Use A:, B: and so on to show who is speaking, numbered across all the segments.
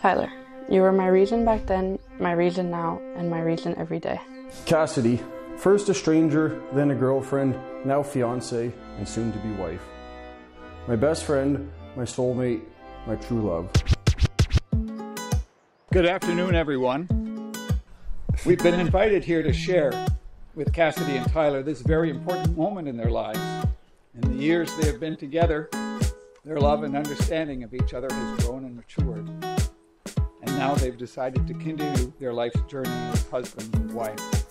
A: Tyler, you were my reason back then, my reason now, and my reason every day.
B: Cassidy, first a stranger, then a girlfriend, now fiance, and soon to be wife. My best friend, my soulmate, my true love.
C: Good afternoon, everyone. We've been invited here to share with Cassidy and Tyler this very important moment in their lives. In the years they have been together, their love and understanding of each other has grown and matured. Now they've decided to continue their life's journey as husband and wife.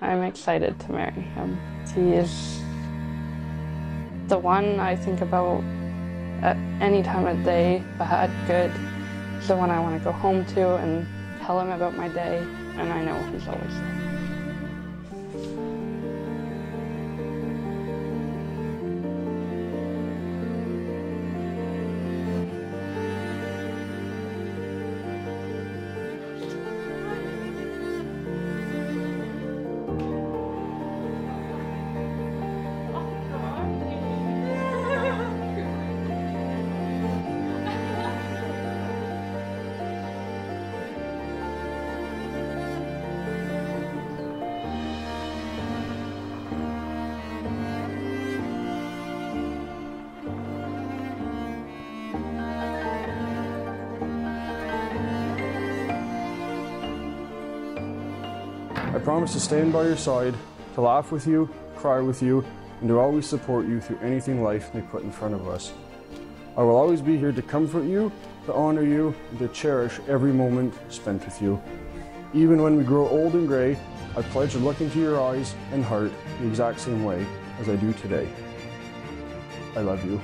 A: I'm excited to marry him. He is the one I think about at any time of day, bad, good. The one I want to go home to and tell him about my day, and I know he's always there.
B: I promise to stand by your side, to laugh with you, cry with you, and to always support you through anything life may put in front of us. I will always be here to comfort you, to honor you, and to cherish every moment spent with you. Even when we grow old and grey, I pledge to look into your eyes and heart the exact same way as I do today. I love you.